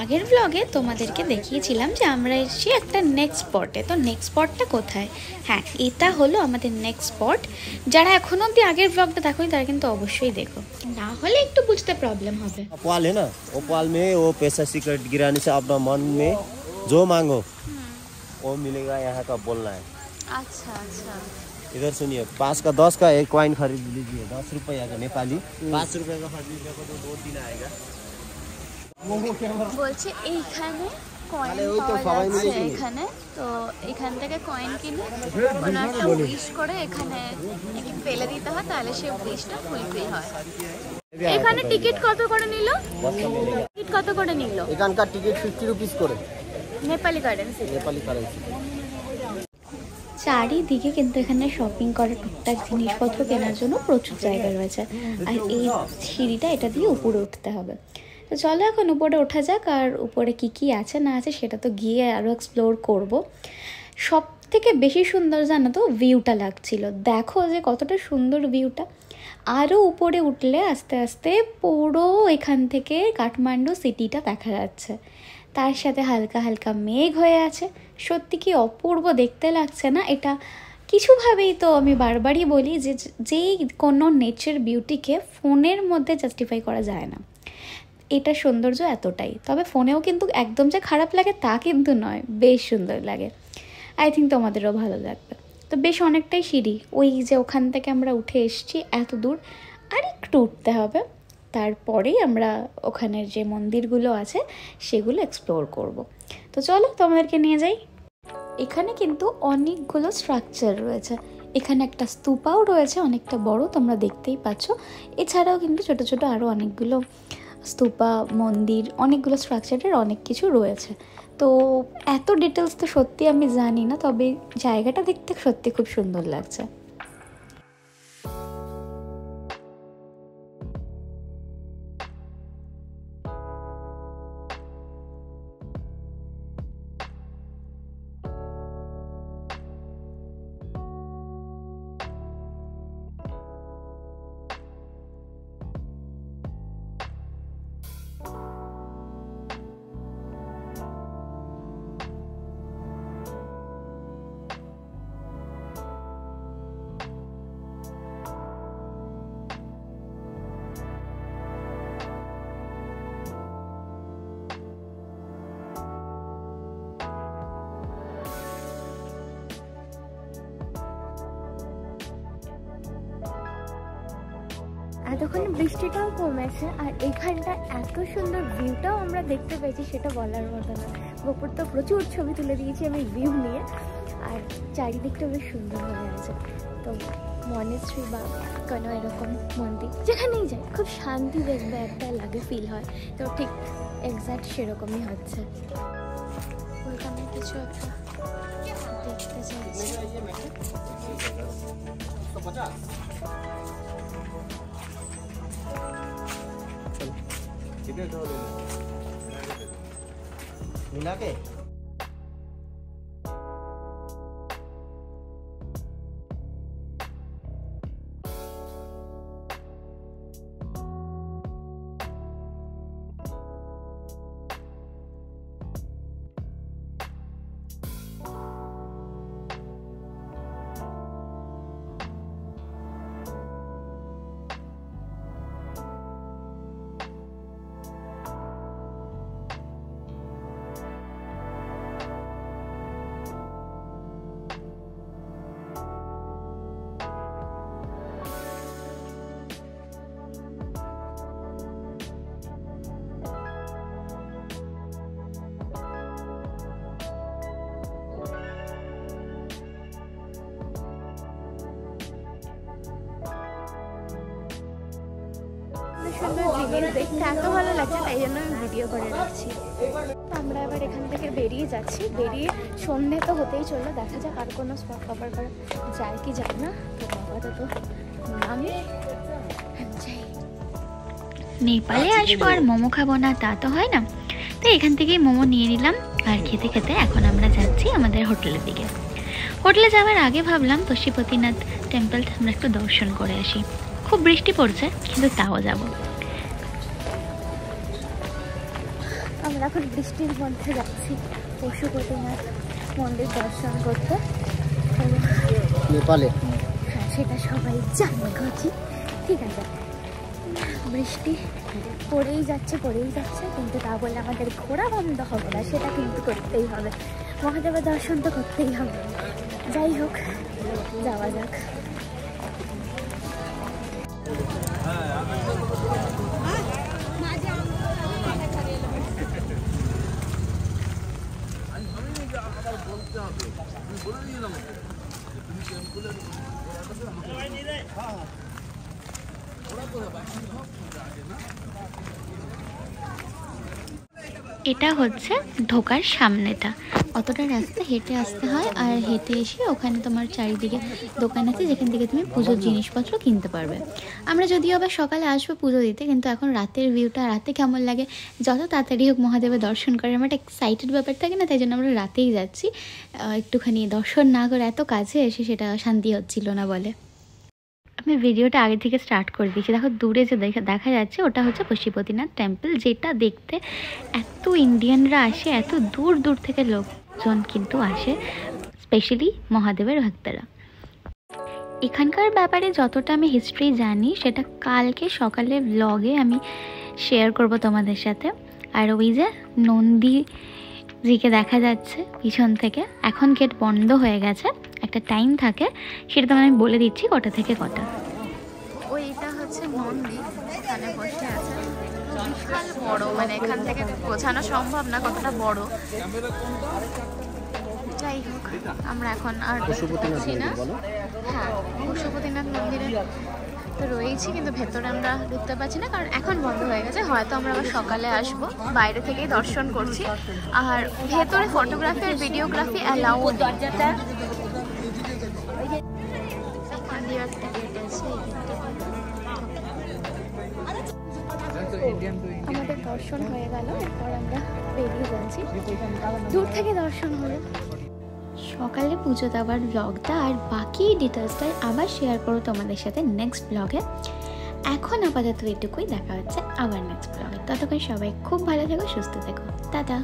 আগের ব্লগে তোমাদেরকে দেখিয়েছিলাম যে আমরা এসেছি একটা নেক্সট স্পটে তো নেক্সট স্পটটা কোথায় হ্যাঁ এটা হলো আমাদের নেক্সট স্পট যারা এখনো অবধি আগের ব্লগটা দেখোনি তারা কিন্তু অবশ্যই দেখো না হলে একটু বুঝতে প্রবলেম হবে अपवाल है ना उपवाल में वो पैसा सिक्रेट गिराने से अपना मन में जो मांगो वो मिलेगा यहाँ का बोलना है আচ্ছা আচ্ছা इधर सुनिए पाँच का दस का एक कॉइन खरीद लीजिए दस रुपया का नेपाली पाँच रुपये का खरीदने को तो दो तीन आएगा বলছে এইখানে কয়েন এখানে। তো এখান থেকে কয়েন কিনে করে এখানে ফেলে দিতে হয় তাহলে হয়। এখানে টিকিট কত করে টিকিট কত করে রুপিস করে। নেপালি চারিদিকে কিন্তু এখানে শপিং করা টুকটাক জিনিসপত্র কেনার জন্য প্রচুর জায়গা রয়েছে। আর এই সিঁড়িটা এটা দিয়ে উপরে উঠতে হবে। তো চলো এখন উপরে ওঠা যাক আর উপরে কি কি আছে না আছে সেটা তো গিয়ে আরও এক্সপ্লোর করব। সব থেকে বেশি সুন্দর জানো তো ভিউটা লাগছিল। দেখো যে কতটা সুন্দর ভিউটা আরও উপরে উঠলে আস্তে আস্তে পুরো এখান থেকে কাঠমান্ডু সিটিটা দেখা যাচ্ছে। তার সাথে হালকা হালকা মেঘ হয়ে আছে। সত্যি কি অপূর্ব দেখতে লাগছে না? এটা কিছুভাবেই তো আমি বারবারই বলি যে যেই কোনো নেচার বিউটিকে ফোনের মধ্যে জাস্টিফাই করা যায় না। এটা সৌন্দর্য এতটাই। তবে ফোনেও কিন্তু একদম যে খারাপ লাগে তা কিন্তু নয়, বেশ সুন্দর লাগে। আই থিঙ্ক তোমাদেরও ভালো লাগবে। তো বেশ অনেকটাই সিঁড়ি। ওই যে ওখান থেকে আমরা উঠে এসেছি, এত দূর। আর একটু উঠতে হবে। তারপরেই আমরা ওখানের যে মন্দিরগুলো আছে, সেগুলো এক্সপ্লোর করব। তো চলো, তোমাদেরকে নিয়ে যাই। এখানে কিন্তু অনেকগুলো স্ট্রাকচার রয়েছে। এখানে একটা স্তূপাও রয়েছে, অনেকটা বড়, তোমরা দেখতেই পাচ্ছ। এছাড়াও কিন্তু ছোট ছোট আরও অনেকগুলো স্তূপা, মন্দির, অনেকগুলো স্ট্রাকচারের অনেক কিছু রয়েছে। তো এত ডিটেলস তো সত্যি আমি জানি না, তবে জায়গাটা দেখতে সত্যি খুব সুন্দর লাগছে। এতক্ষণ বৃষ্টিটাও কমেছে, আর এখানটা এত সুন্দর ভিউটাও আমরা দেখতে পেয়েছি সেটা বলার মতো না। গোপুর তো প্রচুর ছবি তুলে দিয়েছি আমি ভিউ নিয়ে, আর চারিদিকটা বেশ সুন্দর হয়ে আছে তো মনেশ্রী বা কোনো এরকম মন্দির যেখানেই যাই, খুব শান্তি দেখবে, একটা লাগে ফিল হয়। তো ঠিক এক্স্যাক্ট সেরকমই হচ্ছে। কিছু একটা দেখতে চাইছি। कितने उठाओ मिला के? সুন্দর জিনিস দেখতে এত ভালো লাগছে তাই জন্য আমি ভিডিও করে রাখছি। আমরা এবার এখান থেকে বেরিয়ে যাচ্ছি। বেরিয়ে সন্ধে তো হতেই চলল দেখা যাক আর কোনো স্পট কভার করা যায় কি যায় না। তো আপাতত আমি নেপালে আসব আর মোমো খাব না তা তো হয় না। তো এখান থেকেই মোমো নিয়ে নিলাম আর খেতে খেতে এখন আমরা যাচ্ছি আমাদের হোটেলের দিকে। হোটেলে যাওয়ার আগে ভাবলাম পশুপতিনাথ টেম্পলটা আমরা একটু দর্শন করে আসি। খুব বৃষ্টি পড়ছে কিন্তু তাও যাব। আমরা এখন বৃষ্টির মধ্যে যাচ্ছি। পশুপতিনাথ মন্দির দর্শন করতে। নেপালে? হ্যাঁ, সেটা সবাই জানে ঘটি ঠিক আছে। বৃষ্টি পড়েই যাচ্ছে পড়েই যাচ্ছে কিন্তু তা বলে আমাদের ঘোরা বন্ধ হবে না সেটা কিন্তু করতেই হবে। মহাদেবের দর্শন তো করতেই হবে। যাই হোক যাওয়া যাক। এটা হচ্ছে ঢোকার সামনেটা। অতটা রাস্তা হেঁটে আসতে হয় আর হেঁটে এসে ওখানে তোমার চারিদিকে দোকান আছে যেখান থেকে তুমি পুজোর জিনিসপত্র কিনতে পারবে। আমরা যদিও আবার সকালে আসব পুজো দিতে, কিন্তু এখন রাতের ভিউটা, রাতে কেমন লাগে, যত তাড়াতাড়ি হোক মহাদেবের দর্শন করে আমার একটা এক্সাইটেড ব্যাপার থাকে না, তাই জন্য আমরা রাতেই যাচ্ছি। একটুখানি দর্শন না করে এত কাছে এসে সেটা শান্তি হচ্ছিল না বলে। আমি ভিডিওটা আগে থেকে স্টার্ট করে দিয়েছি। দেখো, দূরে যে দেখা দেখা যাচ্ছে, ওটা হচ্ছে পশুপতিনাথ টেম্পল, যেটা দেখতে এত ইন্ডিয়ানরা আসে, এত দূর দূর থেকে লোকজন কিন্তু আসে, স্পেশালি মহাদেবের ভক্তরা। এখানকার ব্যাপারে যতটা আমি হিস্ট্রি জানি, সেটা কালকে সকালে ব্লগে আমি শেয়ার করব তোমাদের সাথে। আর ওই যে নন্দী জিকে দেখা যাচ্ছে পিছন থেকে, এখন গেট বন্ধ হয়ে গেছে, একটা টাইম থাকে, সেটা তোমার আমি বলে দিচ্ছি কটা থেকে কটা। হচ্ছে মন্দির এখানে বসে আছে। বিশাল বড় মানে এখান থেকে বোঝানো সম্ভব না কতটা বড়। যাই হোক আমরা এখন আর ঢুকছি না। হ্যাঁ পশুপতিনাথ মন্দিরে তো রয়েছি কিন্তু ভেতরে আমরা ঢুকতে পারছি না কারণ এখন বন্ধ হয়ে গেছে। হয়তো আমরা আবার সকালে আসব বাইরে থেকেই দর্শন করছি। আর ভেতরে ফটোগ্রাফি আর ভিডিওগ্রাফি অ্যালাউ দরজাটা একটা গেট আছে এই গেটটা আমাদের দর্শন হয়ে গেল এরপর আমরা বেরিয়ে যাচ্ছি। দূর থেকে দর্শন হলো। সকালে পুজো দেওয়ার ব্লগটা আর বাকি ডিটেলসটা আবার শেয়ার করো তোমাদের সাথে নেক্সট ব্লগে এখন আপাতত এটুকুই দেখা হচ্ছে আবার নেক্সট ব্লগে ততক্ষণ সবাই খুব ভালো থেকো সুস্থ থেকো। টাটা।